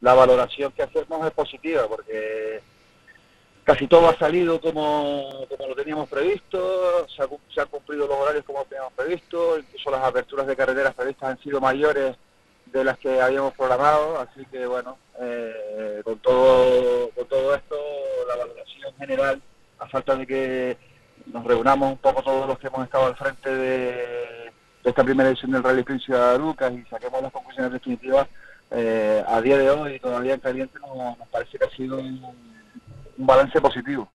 la valoración que hacemos es positiva porque casi todo ha salido como, como lo teníamos previsto, se, han cumplido los horarios como teníamos previsto, incluso las aperturas de carreteras previstas han sido mayores de las que habíamos programado, así que bueno, eh, con todo con todo esto, la valoración general, a falta de que nos reunamos un poco todos los que hemos estado al frente de, esta primera edición del Rally Príncipe de Lucas y saquemos las conclusiones definitivas, eh, a día de hoy todavía en caliente nos, nos parece que ha sido un balance positivo.